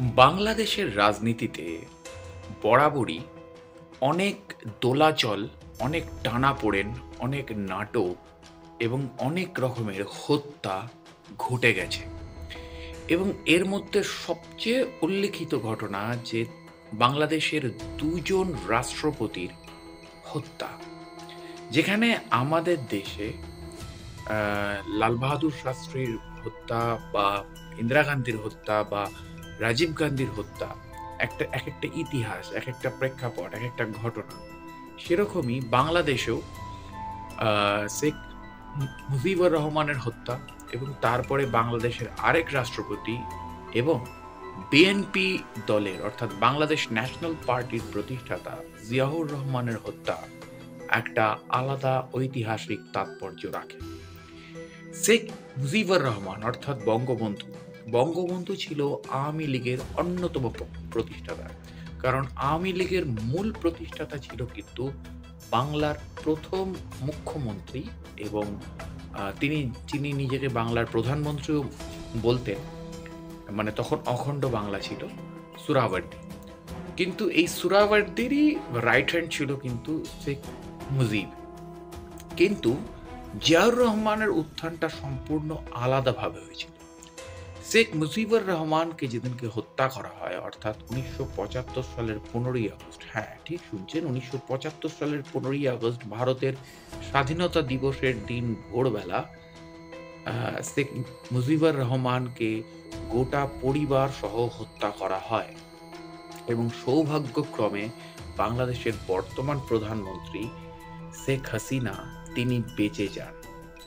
বাংলাদেশের রাজনীতিতে বরাবরই অনেক দোলাচল, অনেক টানা টানাপোড়েন, অনেক নাটক এবং অনেক রকমের হত্যা ঘটে গেছে। এবং এর মধ্যে সবচেয়ে উল্লেখিত ঘটনা যে বাংলাদেশের দুজন রাষ্ট্রপতির হত্যা, যেখানে আমাদের দেশে লাল বাহাদুর শাস্ত্রীর হত্যা বা ইন্দিরা গান্ধীর হত্যা বা রাজীব গান্ধীর হত্যা, একটা এক একটা ইতিহাস এক একটা প্রেক্ষাপট এক একটা ঘটনা, সেরকমই বাংলাদেশেও শেখ মুজিবুর রহমানের হত্যা এবং তারপরে বাংলাদেশের আরেক রাষ্ট্রপতি এবং বিএনপি দলের, অর্থাৎ বাংলাদেশ ন্যাশনাল পার্টির প্রতিষ্ঠাতা জিয়াউর রহমানের হত্যা একটা আলাদা ঐতিহাসিক তাৎপর্য রাখে। শেখ মুজিবুর রহমান, অর্থাৎ বঙ্গবন্ধু বঙ্গবন্ধু ছিল আওয়ামী লীগের অন্যতম প্রতিষ্ঠাতা। কারণ আওয়ামী লীগের মূল প্রতিষ্ঠাতা ছিল কিন্তু বাংলার প্রথম মুখ্যমন্ত্রী এবং তিনি তিনি নিজেকে বাংলার প্রধানমন্ত্রীও বলতেন মানে তখন অখণ্ড বাংলা ছিল সুরাবর্দী কিন্তু এই সুরাবর্দিরই রাইট হ্যান্ড ছিল কিন্তু শেখ মুজিব। কিন্তু জিয়াউর রহমানের উত্থানটা সম্পূর্ণ আলাদাভাবে হয়েছিল। শেখ মুজিবুর রহমানকে যেদিনকে হত্যা করা হয়, অর্থাৎ উনিশশো পঁচাত্তর সালের পনেরোই আগস্ট হ্যাঁ ঠিক শুনছেন? উনিশশো পঁচাত্তর সালের পনেরোই আগস্ট ভারতের স্বাধীনতা দিবসের দিন ভোরবেলা শেখ মুজিবুর রহমানকে গোটা পরিবার সহ হত্যা করা হয়। এবং সৌভাগ্যক্রমে বাংলাদেশের বর্তমান প্রধানমন্ত্রী শেখ হাসিনা তিনি বেঁচে যান।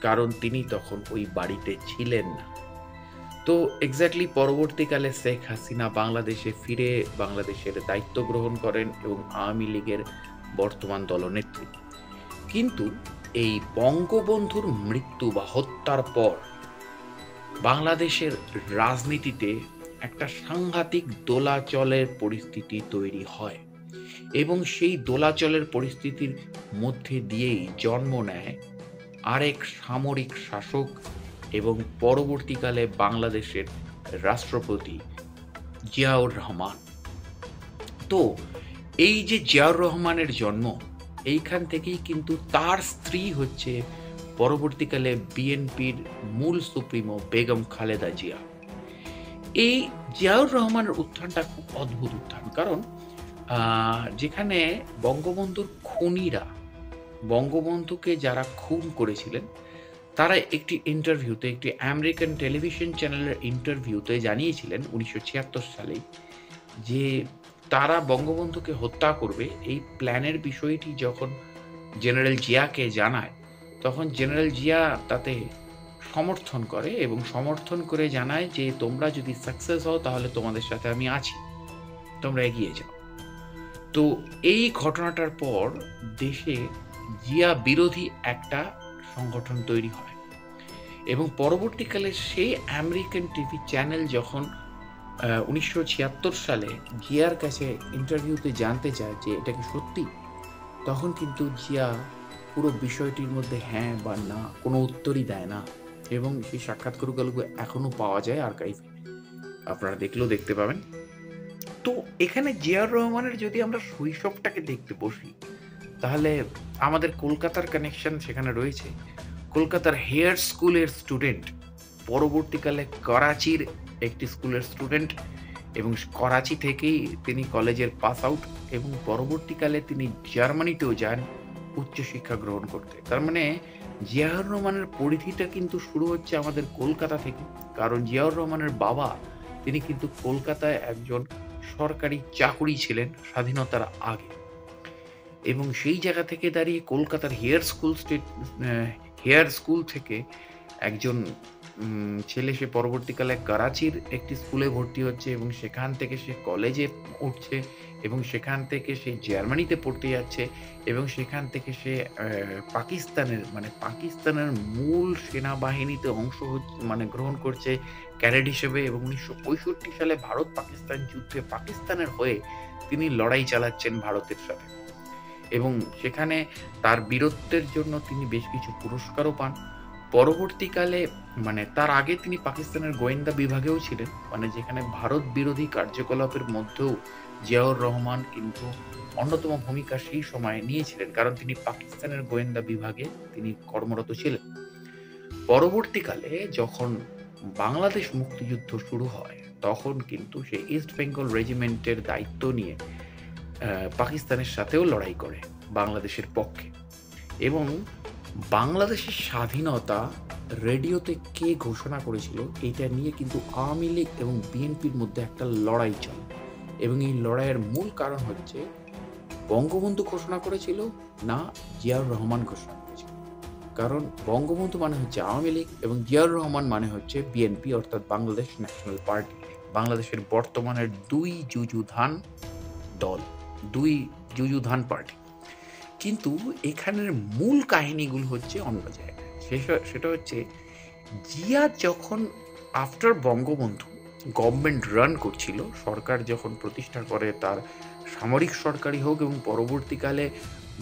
কারণ তিনি তখন ওই বাড়িতে ছিলেন না। তো এক্স্যাক্টলি পরবর্তীকালে শেখ হাসিনা বাংলাদেশে ফিরে বাংলাদেশের দায়িত্ব গ্রহণ করেন এবং আওয়ামী লীগের বর্তমান দলনেত্রী। কিন্তু এই বঙ্গবন্ধুর মৃত্যু বা হত্যার পর বাংলাদেশের রাজনীতিতে একটা সাংঘাতিক দোলাচলের পরিস্থিতি তৈরি হয় এবং সেই দোলাচলের পরিস্থিতির মধ্যে দিয়েই জন্ম নেয় আরেক সামরিক শাসক এবং পরবর্তীকালে বাংলাদেশের রাষ্ট্রপতি জিয়াউর রহমান। তো এই যে জিয়াউর রহমানের জন্ম, এইখান থেকেই কিন্তু তার স্ত্রী হচ্ছে পরবর্তীকালে বিএনপির মূল সুপ্রিমো বেগম খালেদা জিয়া। এই জিয়াউর রহমানের উত্থানটা খুব অদ্ভুত উত্থান। কারণ যেখানে বঙ্গবন্ধুর খুনিরা, বঙ্গবন্ধুকে যারা খুন করেছিলেন তারা একটি ইন্টারভিউতে একটি আমেরিকান টেলিভিশন চ্যানেলের ইন্টারভিউতে জানিয়েছিলেন উনিশশো ছিয়াত্তর সালে যে তারা বঙ্গবন্ধুকে হত্যা করবে। এই প্ল্যানের বিষয়টি যখন জেনারেল জিয়াকে জানায়, তখন জেনারেল জিয়া তাতে সমর্থন করে এবং সমর্থন করে জানায় যে, তোমরা যদি সাকসেস হও, তাহলে তোমাদের সাথে আমি আছি। তোমরা এগিয়ে যাও। তো এই ঘটনাটার পর দেশে জিয়া বিরোধী একটা সংগঠন তৈরি হয়। এবং পরবর্তীকালে সেই আমেরিকান টিভি চ্যানেল যখন উনিশশো ছিয়াত্তর সালে জিয়ার কাছে ইন্টারভিউতে জানতে চায় যে এটা কি সত্যি, তখন কিন্তু জিয়া পুরো বিষয়টির মধ্যে হ্যাঁ বা না, কোনো উত্তরই দেয় না এবং সেই সাক্ষাৎকারগুলো এখনও পাওয়া যায় আর্কাইভে আপনারা দেখলেও দেখতে পাবেন। তো এখানে জিয়াউর রহমানের যদি আমরা শৈশবটাকে দেখতে বসি তাহলে আমাদের কলকাতার কানেকশন সেখানে রয়েছে। কলকাতার হেয়ার স্কুলের স্টুডেন্ট পরবর্তীকালে করাচির একটি স্কুলের স্টুডেন্ট এবং করাচি থেকেই তিনি কলেজের পাস আউট এবং পরবর্তীকালে তিনি জার্মানিতেও যান উচ্চশিক্ষা গ্রহণ করতে। তার মানে জিয়াউর রহমানের পরিধিটা কিন্তু শুরু হচ্ছে আমাদের কলকাতা থেকে। কারণ জিয়াউর রহমানের বাবা, তিনি কিন্তু কলকাতায় একজন সরকারি চাকুরি ছিলেন স্বাধীনতার আগে। এবং সেই জায়গা থেকে দাঁড়িয়ে কলকাতার Hare school state Hare school থেকে একজন ছেলে, সে পরবর্তীকালে করাচির একটি স্কুলে ভর্তি হচ্ছে এবং সেখান থেকে সে কলেজে উঠছে এবং সেখান থেকে সে জার্মানিতে পড়তে যাচ্ছে এবং সেখান থেকে সে পাকিস্তানের মানে পাকিস্তানের মূল সেনাবাহিনীতে অংশ মানে গ্রহণ করছে ক্যাডেট হিসেবে এবং উনিশশো পঁয়ষট্টি সালে ভারত পাকিস্তান যুদ্ধে পাকিস্তানের হয়ে তিনি লড়াই চালাচ্ছেন ভারতের সাথে। এবং সেখানে তার বীরত্বের জন্য তিনি বেশ কিছু পুরস্কারও পান। পরবর্তীকালে মানে তার আগে তিনি পাকিস্তানের গোয়েন্দা বিভাগেও ছিলেন মানে যেখানে ভারত বিরোধী কার্যকলাপের মধ্যেও জিয়াউর রহমান কিন্তু অন্যতম ভূমিকা সেই সময়ে নিয়েছিলেন, কারণ তিনি পাকিস্তানের গোয়েন্দা বিভাগে তিনি কর্মরত ছিলেন। পরবর্তীকালে যখন বাংলাদেশ মুক্তিযুদ্ধ শুরু হয়, তখন কিন্তু সে ইস্ট বেঙ্গল রেজিমেন্টের দায়িত্ব নিয়ে পাকিস্তানের সাথেও লড়াই করে বাংলাদেশের পক্ষে। এবং বাংলাদেশের স্বাধীনতা রেডিওতে কে ঘোষণা করেছিল এটা নিয়ে কিন্তু আওয়ামী লীগ এবং বিএনপির মধ্যে একটা লড়াই চলে। এবং এই লড়াইয়ের মূল কারণ হচ্ছে, বঙ্গবন্ধু ঘোষণা করেছিল না, জিয়াউর রহমান ঘোষণা করেছিল। কারণ বঙ্গবন্ধু মানে হচ্ছে আওয়ামী লীগ এবং জিয়াউর রহমান মানে হচ্ছে বিএনপি, অর্থাৎ বাংলাদেশ ন্যাশনাল পার্টি। বাংলাদেশের বর্তমানের দুই যুযুধান দল। দুই যুযুধান পার্টি। কিন্তু এখানের মূল কাহিনীগুলো হচ্ছে অন্য জায়গায় সেটা হচ্ছে জিয়া যখন আফটার বঙ্গবন্ধু গভর্নমেন্ট রান করছিল, সরকার যখন প্রতিষ্ঠা করে তার সামরিক সরকারই হোক এবং পরবর্তীকালে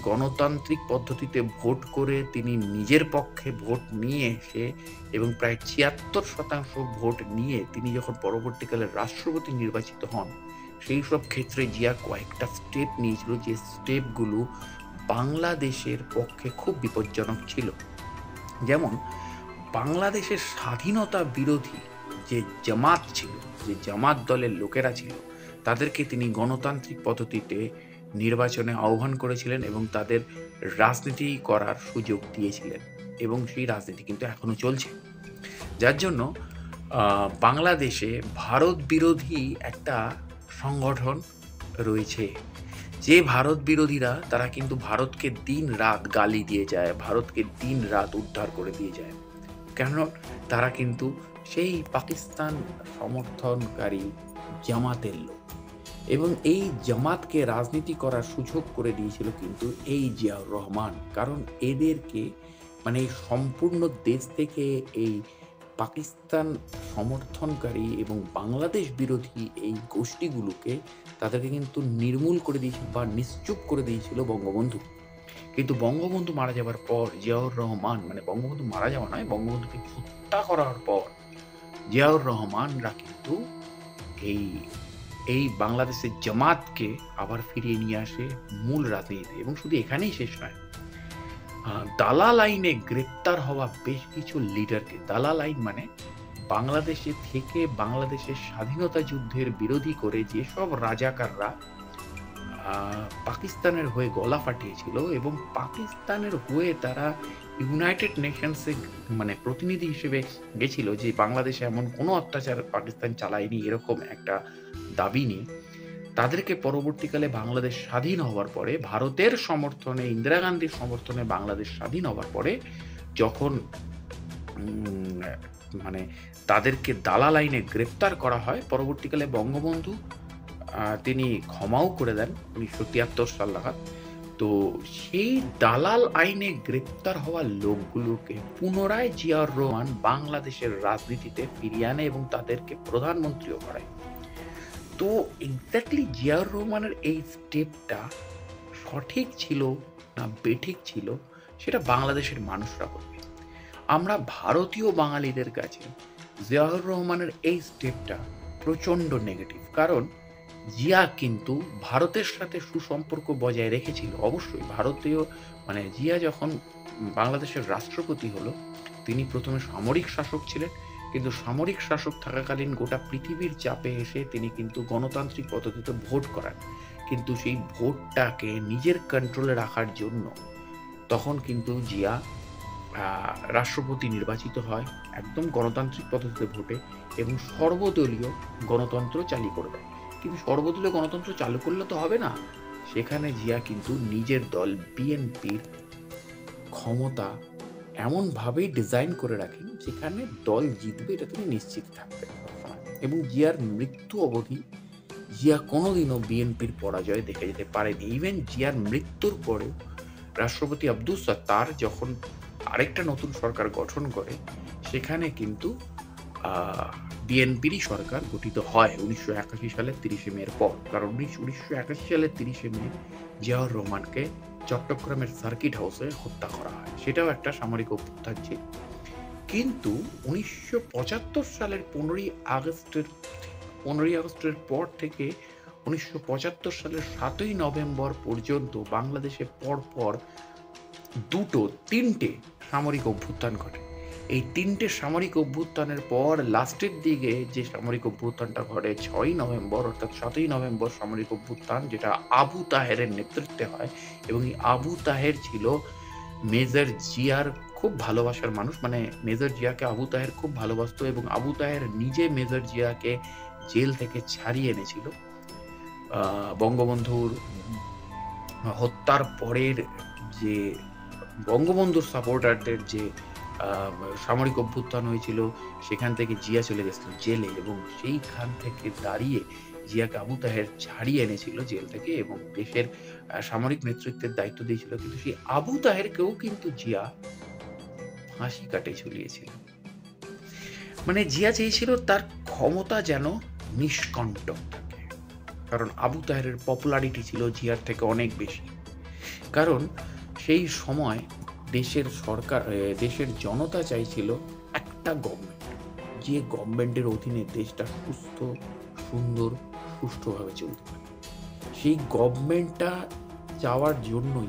গণতান্ত্রিক পদ্ধতিতে ভোট করে তিনি নিজের পক্ষে ভোট নিয়ে এসে এবং প্রায় ছিয়াত্তর শতাংশ ভোট নিয়ে তিনি যখন পরবর্তীকালে রাষ্ট্রপতি নির্বাচিত হন সেই সব ক্ষেত্রে জিয়া কয়েকটা স্টেপ নিয়েছিল, যে স্টেপগুলো বাংলাদেশের পক্ষে খুব বিপজ্জনক ছিল। যেমন, বাংলাদেশের স্বাধীনতা বিরোধী যে জামাত ছিল, যে জামাত দলের লোকেরা ছিল, তাদেরকে তিনি গণতান্ত্রিক পদ্ধতিতে নির্বাচনে আহ্বান করেছিলেন এবং তাদের রাজনীতি করার সুযোগ দিয়েছিলেন। এবং সেই রাজনীতি কিন্তু এখনও চলছে। যার জন্য বাংলাদেশে ভারত বিরোধী একটা সংগঠন রয়েছে। যে ভারত বিরোধীরা, তারা কিন্তু ভারতকে দিন রাত গালি দিয়ে যায়, ভারতকে দিন রাত উদ্ধার করে দিয়ে যায়। কেন? তারা কিন্তু সেই পাকিস্তান সমর্থনকারী জামাতের লোক। এবং এই জামাতকে রাজনীতি করার সুযোগ করে দিয়েছিল কিন্তু এই জিয়াউর রহমান। কারণ এদেরকে মানে সম্পূর্ণ দেশ থেকে এই পাকিস্তান সমর্থনকারী এবং বাংলাদেশ বিরোধী এই গোষ্ঠীগুলোকে তাদেরকে কিন্তু নির্মূল করে দিয়েছিল বা নিশ্চুপ করে দিয়েছিল বঙ্গবন্ধু। কিন্তু বঙ্গবন্ধু মারা যাওয়ার পর জিয়াউর রহমান মানে বঙ্গবন্ধু মারা যাওয়া নয়, বঙ্গবন্ধুকে হত্যা করার পর জিয়াউর রহমানরা কিন্তু এই এই বাংলাদেশের জামাতকে আবার ফিরিয়ে নিয়ে আসে মূল রাজনীতি এবং শুধু এখানেই শেষ নয় দালাল আইনে গ্রেপ্তার হওয়া বেশ কিছু লিডারকে দালাল আইন মানে বাংলাদেশে থেকে বাংলাদেশের স্বাধীনতা যুদ্ধের বিরোধী করে যেসব রাজাকাররা পাকিস্তানের হয়ে গলা ফাটিয়েছিল এবং পাকিস্তানের হয়ে তারা ইউনাইটেড নেশনসে মানে প্রতিনিধি হিসেবে গেছিল যে বাংলাদেশে এমন কোনো অত্যাচার পাকিস্তান চালায়নি, এরকম একটা দাবি নিয়ে। তাদেরকে পরবর্তীকালে বাংলাদেশ স্বাধীন হওয়ার পরে, ভারতের সমর্থনে, ইন্দিরা গান্ধীর সমর্থনে বাংলাদেশ স্বাধীন হওয়ার পরে যখন মানে তাদেরকে দালাল আইনে গ্রেপ্তার করা হয়, পরবর্তীকালে বঙ্গবন্ধু তিনি ক্ষমাও করে দেন উনিশশো তিয়াত্তর সাল নাগাদ। তো সেই দালাল আইনে গ্রেপ্তার হওয়া লোকগুলোকে পুনরায় জিয়াউর রহমান বাংলাদেশের রাজনীতিতে ফিরিয়ে আনে এবং তাদেরকে প্রধানমন্ত্রীও করায় তো এক্স্যাক্টলি জিয়াউর রহমানের এই স্টেপটা সঠিক ছিল না বেঠিক ছিল, সেটা বাংলাদেশের মানুষরা বলবে আমরা ভারতীয় বাঙালিদের কাছে জিয়াউর রহমানের এই স্টেপটা প্রচণ্ড নেগেটিভ কারণ জিয়া কিন্তু ভারতের সাথে সুসম্পর্ক বজায় রেখেছিল, অবশ্যই ভারতীয় মানে জিয়া যখন বাংলাদেশের রাষ্ট্রপতি হলো, তিনি প্রথমে সামরিক শাসক ছিলেন কিন্তু সামরিক শাসক থাকাকালীন গোটা পৃথিবীর চাপে এসে তিনি কিন্তু গণতান্ত্রিক পদ্ধতিতে ভোট করান। কিন্তু সেই ভোটটাকে নিজের কন্ট্রোলে রাখার জন্য তখন কিন্তু জিয়া রাষ্ট্রপতি নির্বাচিত হয় একদম গণতান্ত্রিক পদ্ধতিতে ভোটে এবং সর্বদলীয় গণতন্ত্র চালু করে দেয়। কিন্তু সর্বদলীয় গণতন্ত্র চালু করলে তো হবে না। সেখানে জিয়া কিন্তু নিজের দল বিএনপির ক্ষমতা এমনভাবেই ডিজাইন করে রাখেন যেখানে দল জিতবে এটা তিনি নিশ্চিত থাকবেন এবং জিয়ার মৃত্যু অবধি জিয়া কোনোদিনও বিএনপির পরাজয় দেখে যেতে পারেনি। ইভেন জিয়ার মৃত্যুর পরে রাষ্ট্রপতি আব্দুল সত্তার যখন আরেকটা নতুন সরকার গঠন করে, সেখানে কিন্তু বিএনপিরই সরকার গঠিত হয় উনিশশো একাশি সালের তিরিশে মের পর। কারণ উনিশশো একাশি সালের তিরিশে মে জিয়াউর রহমানকে চট্টগ্রামের সার্কিট হাউসে হত্যা করা হয়। সেটাও একটা সামরিক অভ্যুত্থান ছিল কিন্তু উনিশশো পঁচাত্তর সালের পনেরোই আগস্টের পনেরোই আগস্টের পর থেকে উনিশশো পঁচাত্তর সালের সাতই নভেম্বর পর্যন্ত বাংলাদেশে পরপর দুটো, তিনটে সামরিক অভ্যুত্থান ঘটে। এই তিনটে সামরিক অভ্যুত্থানের পর লাস্টের দিকে যে সামরিক অভ্যুত্থানটা ঘটে, ছয়ই নভেম্বর, অর্থাৎ সাতই নভেম্বর সামরিক অভ্যুত্থান, যেটা আবু তাহেরের নেতৃত্বে হয় এবং এই আবু তাহের ছিল মেজর জিয়ার খুব ভালোবাসার মানুষ। মানে মেজর জিয়াকে আবু তাহের খুব ভালোবাসতো এবং আবু তাহের নিজে মেজর জিয়াকে জেল থেকে ছাড়িয়ে এনেছিল। বঙ্গবন্ধুর হত্যার পরের যে বঙ্গবন্ধুর সাপোর্টারদের যে সামরিক অভ্যুত্থান হয়েছিল, সেখান থেকে জিয়া চলে গেছিল জেলে এবং সেইখান থেকে দাঁড়িয়ে জিয়াকে আবু তাহের ছাড়িয়ে এনেছিল জেল থেকে এবং দেশের সামরিক নেতৃত্বের দায়িত্ব দিয়েছিল। কিন্তু সেই আবু তাহেরকেও কিন্তু জিয়া ফাঁসি কাটে ঝুলিয়েছিল মানে জিয়া চেয়েছিল তার ক্ষমতা যেন নিষ্কণ্টক থাকে। কারণ আবু তাহেরের পপুলারিটি ছিল জিয়ার থেকে অনেক বেশি। কারণ সেই সময় দেশের সরকার দেশের জনতা চাইছিল একটা গভর্নমেন্ট যে গভর্নমেন্টের অধীনে দেশটা সুস্থ, সুন্দর, সুষ্ঠুভাবে চলতে পারে। সেই গভর্নমেন্টটা যাওয়ার জন্যই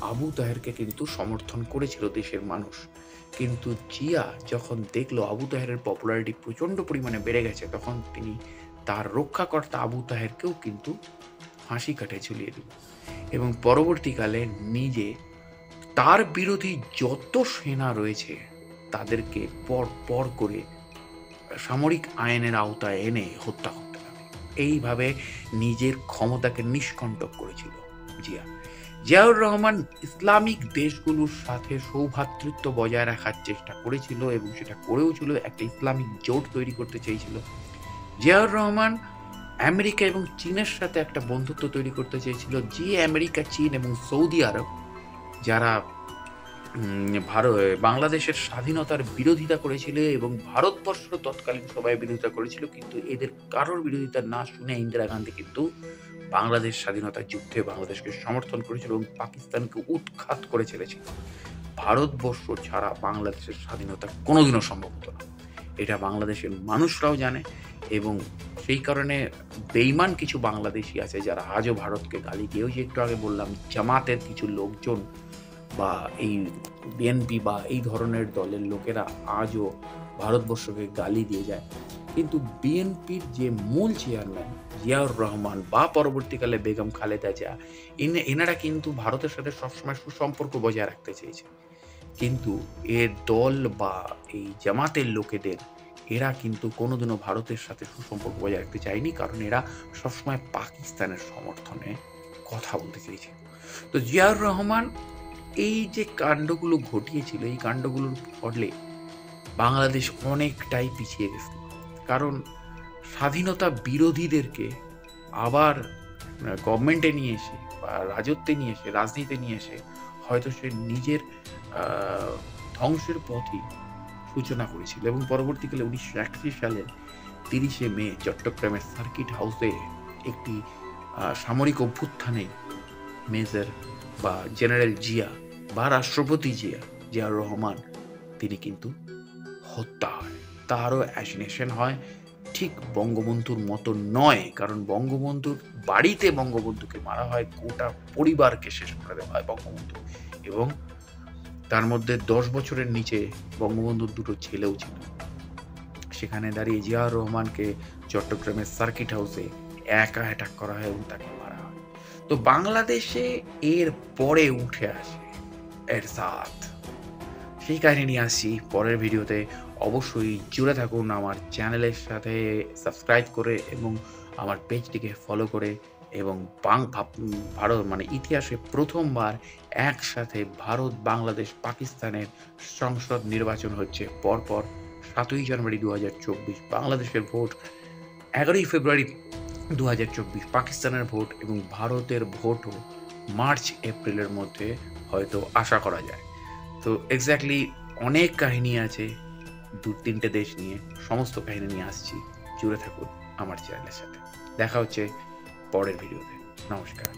আবু তাহেরকে কিন্তু সমর্থন করেছিল দেশের মানুষ। কিন্তু জিয়া যখন দেখল আবু তাহেরের পপুলারিটি প্রচণ্ড পরিমাণে বেড়ে গেছে, তখন তিনি তার রক্ষাকর্তা আবু তাহেরকেও কিন্তু ফাঁসি কাটে ঝুলিয়ে দিল এবং পরবর্তীকালে নিজে তার বিরোধী যত সেনা রয়েছে, তাদেরকে পর পর করে সামরিক আইনের আওতায় এনে হত্যা করতে লাগে এইভাবে নিজের ক্ষমতাকে নিষ্কণ্টক করেছিল জিয়া। জিয়াউর রহমান ইসলামিক দেশগুলোর সাথে সৌভ্রাতৃত্ব বজায় রাখার চেষ্টা করেছিল এবং সেটা করেও ছিল, একটা ইসলামিক জোট তৈরি করতে চেয়েছিল। জিয়াউর রহমান আমেরিকা এবং চীনের সাথে একটা বন্ধুত্ব তৈরি করতে চেয়েছিল। যে আমেরিকা, চীন এবং সৌদি আরব যারা ভারত বাংলাদেশের স্বাধীনতার বিরোধিতা করেছিল এবং ভারতবর্ষ তৎকালীন সবাই বিরোধিতা করেছিল, কিন্তু এদের কারোর বিরোধিতা না শুনে ইন্দিরা গান্ধী কিন্তু বাংলাদেশ স্বাধীনতার যুদ্ধে বাংলাদেশকে সমর্থন করেছিল এবং পাকিস্তানকে উৎখাত করে ছেড়েছিল ভারতবর্ষ ছাড়া বাংলাদেশের স্বাধীনতা কোনোদিনও সম্ভব হতো না। এটা বাংলাদেশের মানুষরাও জানে এবং সেই কারণে বেইমান কিছু বাংলাদেশি আছে যারা আজও ভারতকে গালি দিয়ে, ওই যে একটু আগে বললাম, জামাতের কিছু লোকজন বা এই বিএনপি বা এই ধরনের দলের লোকেরা আজও ভারতবর্ষকে গালি দিয়ে যায়। কিন্তু বিএনপির যে মূল চেয়ারম্যান জিয়াউর রহমান বা পরবর্তীকালে বেগম খালেদা জিয়া এনারা কিন্তু ভারতের সাথে সবসময় সুসম্পর্ক বজায় রাখতে চেয়েছে। কিন্তু এ দল বা এই জামাতের লোকেদের, এরা কিন্তু কোনোদিনও ভারতের সাথে সুসম্পর্ক বজায় রাখতে চায়নি, কারণ এরা সবসময় পাকিস্তানের সমর্থনে কথা বলতে চেয়েছে তো জিয়াউর রহমান এই যে কাণ্ডগুলো ঘটিয়েছিল, এই কাণ্ডগুলোর ফলে বাংলাদেশ অনেকটাই পিছিয়ে গেছে। কারণ স্বাধীনতা বিরোধীদেরকে আবার গভর্নমেন্টে নিয়ে এসে বা রাজত্বে নিয়ে এসে, রাজনীতিতে নিয়ে এসে হয়তো সে নিজের ধ্বংসের পথই সূচনা করেছিল। এবং পরবর্তীকালে উনিশশো একত্রিশ সালের তিরিশে মে চট্টগ্রামের সার্কিট হাউসে একটি সামরিক অভ্যুত্থানে মেজর বা জেনারেল জিয়া বা রাষ্ট্রপতি জিয়া, জিয়াউর রহমান, তিনি কিন্তু হত্যা হয় তারও অ্যাসিনেশন হয় ঠিক বঙ্গবন্ধুর মতো নয়, কারণ বঙ্গবন্ধুর বাড়িতে বঙ্গবন্ধুকে মারা হয়, গোটা পরিবারকে শেষ করে দেওয়া হয় বঙ্গবন্ধু। এবং তার মধ্যে দশ বছরের নিচে বঙ্গবন্ধুর দুটো ছেলেও ছিল। সেখানে দাঁড়িয়ে জিয়াউর রহমানকে চট্টগ্রামের সার্কিট হাউসে একা অ্যাটাক করা হয় এবং তাকে মারা হয়। তো বাংলাদেশে এর পরে উঠে আসে এরশাদ। সেই কাহিনী নিয়ে আসছি পরের ভিডিওতে। অবশ্যই জুড়ে থাকুন আমার চ্যানেলের সাথে সাবস্ক্রাইব করে এবং আমার পেজটিকে ফলো করে এবং ভারত মানে ইতিহাসে প্রথমবার একসাথে ভারত, বাংলাদেশ, পাকিস্তানের সংসদ নির্বাচন হচ্ছে। পরপর সাতই জানুয়ারি দু হাজার চব্বিশ বাংলাদেশের ভোট, এগারোই ফেব্রুয়ারি দু হাজার চব্বিশ পাকিস্তানের ভোট এবং ভারতের ভোটও মার্চ, এপ্রিলের মধ্যে হয়তো আশা করা যায়। তো এক্স্যাক্টলি অনেক কাহিনী আছে, দু তিনটে দেশ নিয়ে, সমস্ত কাহিনী নিয়ে আসছি। জুড়ে থাকুন আমার চ্যানেলের সাথে। দেখা হচ্ছে পরের ভিডিওতে নমস্কার।